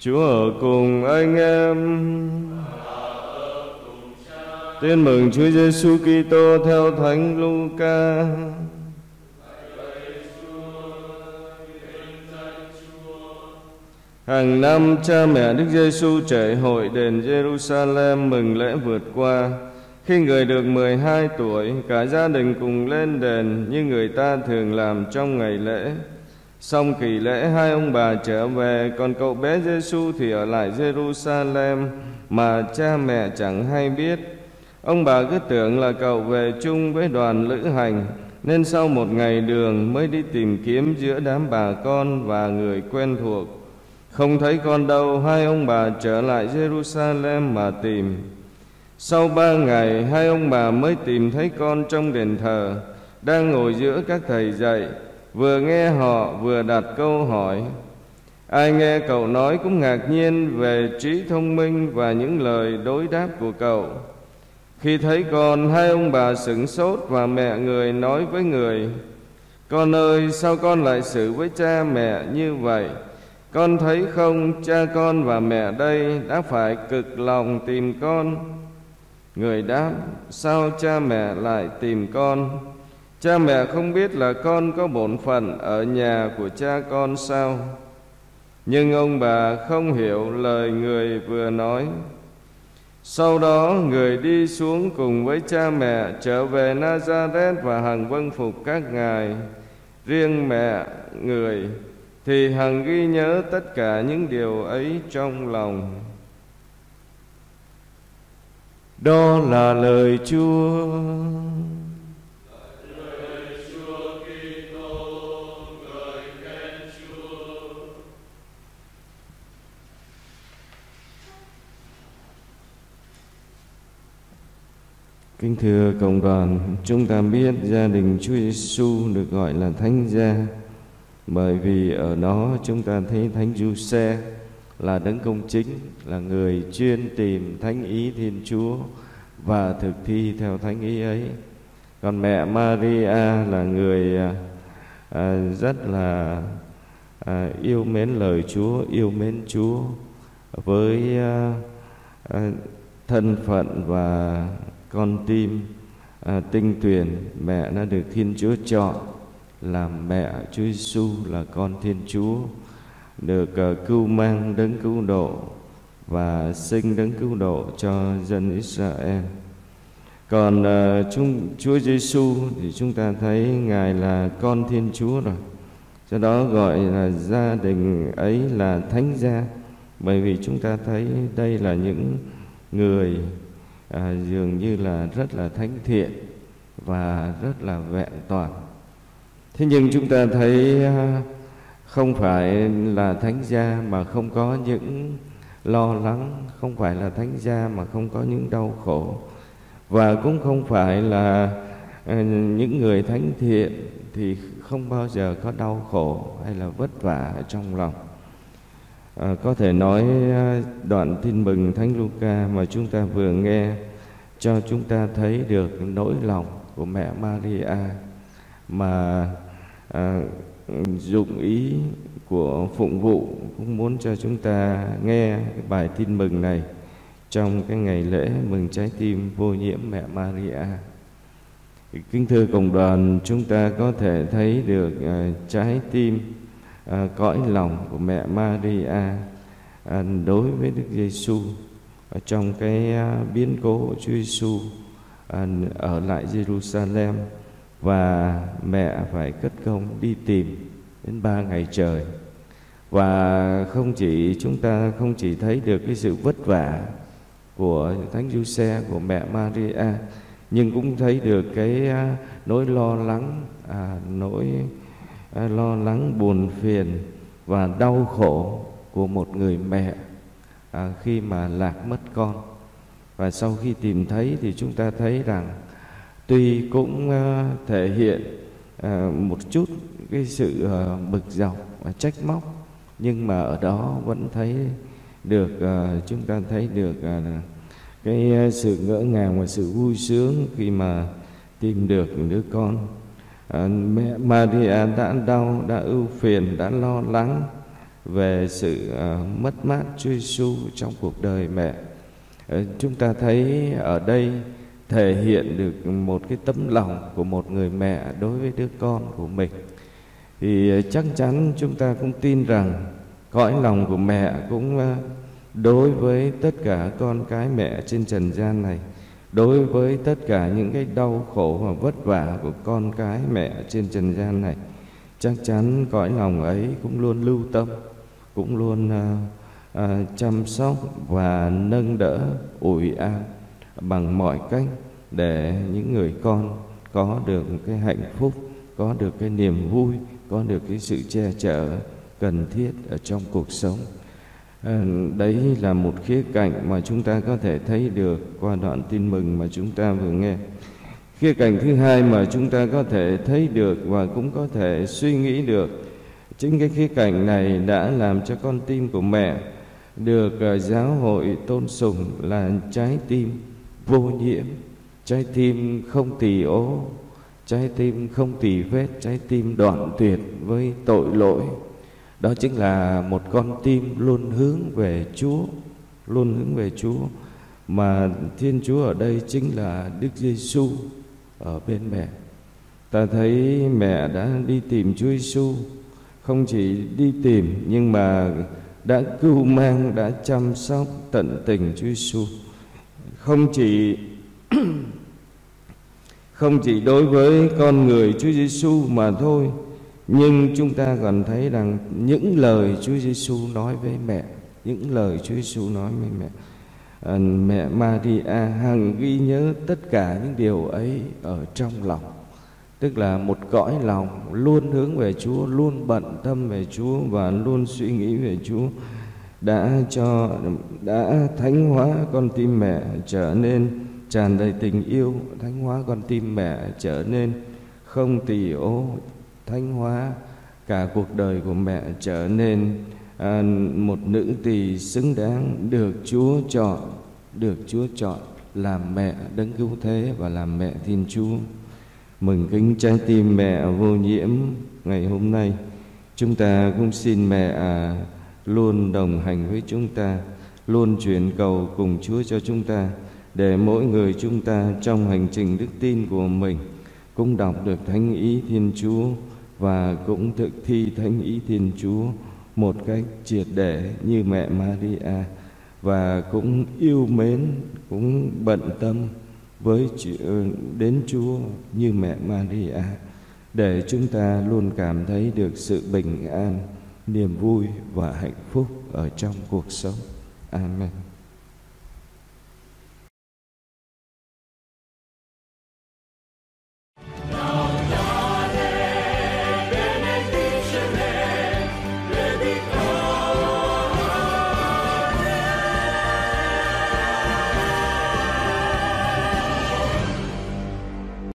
Chúa ở cùng anh em. Tin mừng Chúa Giêsu Kitô theo Thánh Luca. Hàng năm cha mẹ Đức Giêsu chạy hội đền Jerusalem mừng lễ vượt qua. Khi người được 12 tuổi, cả gia đình cùng lên đền như người ta thường làm trong ngày lễ. Xong kỳ lễ hai ông bà trở về, còn cậu bé Giêsu thì ở lại Jerusalem mà cha mẹ chẳng hay biết. Ông bà cứ tưởng là cậu về chung với đoàn lữ hành, nên sau một ngày đường mới đi tìm kiếm giữa đám bà con và người quen thuộc. Không thấy con đâu, hai ông bà trở lại Jerusalem mà tìm. Sau ba ngày, hai ông bà mới tìm thấy con trong đền thờ, đang ngồi giữa các thầy dạy, vừa nghe họ vừa đặt câu hỏi. Ai nghe cậu nói cũng ngạc nhiên về trí thông minh và những lời đối đáp của cậu. Khi thấy con, hai ông bà sửng sốt và mẹ người nói với người, Con ơi, sao con lại xử với cha mẹ như vậy? Con thấy không, cha con và mẹ đây đã phải cực lòng tìm con. Người đáp, sao cha mẹ lại tìm con? Cha mẹ không biết là con có bổn phận ở nhà của cha con sao? Nhưng ông bà không hiểu lời người vừa nói. Sau đó, người đi xuống cùng với cha mẹ trở về Nazareth và hằng vâng phục các ngài. Riêng mẹ, người, thì hằng ghi nhớ tất cả những điều ấy trong lòng. Đó là lời Chúa. Kính thưa cộng đoàn, chúng ta biết gia đình Chúa Giêsu được gọi là thánh gia bởi vì ở đó chúng ta thấy thánh Giuse là đấng công chính, là người chuyên tìm thánh ý Thiên Chúa và thực thi theo thánh ý ấy. Còn mẹ Maria là người à, à rất là à, yêu mến lời Chúa, yêu mến Chúa với à, à, thân phận và con tim à, tinh tuyển mẹ đã được Thiên Chúa chọn làm mẹ Chúa Giêsu là con Thiên Chúa được à, cứu mang đấng cứu độ và sinh đấng cứu độ cho dân Israel. Còn à, chúng Chúa Giêsu thì chúng ta thấy ngài là con Thiên Chúa rồi. Do đó gọi là gia đình ấy là thánh gia bởi vì chúng ta thấy đây là những người à, dường như là rất là thánh thiện và rất là vẹn toàn. Thế nhưng chúng ta thấy à, không phải là thánh gia mà không có những lo lắng không phải là thánh gia mà không có những đau khổ và cũng không phải là à, những người thánh thiện thì không bao giờ có đau khổ hay là vất vả trong lòng à, có thể nói à, đoạn tin mừng thánh Luca mà chúng ta vừa nghe cho chúng ta thấy được nỗi lòng của mẹ Maria mà à, dụng ý của phụng vụ cũng muốn cho chúng ta nghe bài tin mừng này trong cái ngày lễ mừng trái tim vô nhiễm mẹ Maria. Kính thưa cộng đoàn, chúng ta có thể thấy được à, trái tim à, cõi lòng của mẹ Maria à, đối với Đức Giêsu ở trong cái à, biến cố của Chúa Giêsu à, ở lại Jerusalem và mẹ phải cất công đi tìm đến ba ngày trời. Và không chỉ chúng ta không chỉ thấy được cái sự vất vả của thánh Giuse của mẹ Maria nhưng cũng thấy được cái à, nỗi lo lắng à, nỗi lo lắng buồn phiền và đau khổ của một người mẹ à, khi mà lạc mất con. Và sau khi tìm thấy thì chúng ta thấy rằng tuy cũng uh, thể hiện uh, một chút cái sự uh, bực dọc và trách móc nhưng mà ở đó vẫn thấy được uh, chúng ta thấy được uh, cái uh, sự ngỡ ngàng và sự vui sướng khi mà tìm được đứa con mẹ Maria đã đau, đã ưu phiền, đã lo lắng về sự ờ, mất mát Chúa Giêsu trong cuộc đời mẹ. Ờ, chúng ta thấy ở đây thể hiện được một cái tấm lòng của một người mẹ đối với đứa con của mình. Thì ờ, chắc chắn chúng ta cũng tin rằng cõi lòng của mẹ cũng đối với tất cả con cái mẹ trên trần gian này đối với tất cả những cái đau khổ và vất vả của con cái mẹ trên trần gian này chắc chắn cõi lòng ấy cũng luôn lưu tâm cũng luôn uh, uh, chăm sóc và nâng đỡ ủi an bằng mọi cách để những người con có được cái hạnh phúc có được cái niềm vui có được cái sự che chở cần thiết ở trong cuộc sống à, đấy là một khía cạnh mà chúng ta có thể thấy được qua đoạn tin mừng mà chúng ta vừa nghe. Khía cạnh thứ hai mà chúng ta có thể thấy được và cũng có thể suy nghĩ được chính cái khía cạnh này đã làm cho con tim của mẹ được ờ, giáo hội tôn sùng là trái tim vô nhiễm trái tim không tỳ ố trái tim không tỳ vết trái tim đoạn tuyệt với tội lỗi đó chính là một con tim luôn hướng về Chúa, luôn hướng về Chúa. Mà Thiên Chúa ở đây chính là Đức Giêsu ở bên mẹ. Ta thấy mẹ đã đi tìm Chúa Giêsu không chỉ đi tìm, nhưng mà đã cưu mang, đã chăm sóc, tận tình Chúa Giêsu không chỉ không chỉ đối với con người Chúa Giêsu mà thôi nhưng chúng ta còn thấy rằng những lời Chúa Giêsu nói với mẹ những lời Chúa Giêsu nói với mẹ à, mẹ Maria hằng ghi nhớ tất cả những điều ấy ở trong lòng. Tức là một cõi lòng luôn hướng về Chúa luôn bận tâm về Chúa và luôn suy nghĩ về Chúa đã cho đã thánh hóa con tim mẹ trở nên tràn đầy tình yêu thánh hóa con tim mẹ trở nên không tỳ ố thánh hóa cả cuộc đời của mẹ trở nên à, một nữ tỳ xứng đáng được Chúa chọn, được Chúa chọn làm mẹ đấng cứu thế và làm mẹ Thiên Chúa. Mừng kính trái tim mẹ vô nhiễm ngày hôm nay. Chúng ta cũng xin mẹ à, luôn đồng hành với chúng ta, luôn chuyển cầu cùng Chúa cho chúng ta để mỗi người chúng ta trong hành trình đức tin của mình cũng đọc được thánh ý Thiên Chúa và cũng thực thi thánh ý Thiên Chúa một cách triệt để như mẹ Maria và cũng yêu mến cũng bận tâm với đến Chúa như mẹ Maria để chúng ta luôn cảm thấy được sự bình an, niềm vui và hạnh phúc ở trong cuộc sống. Amen.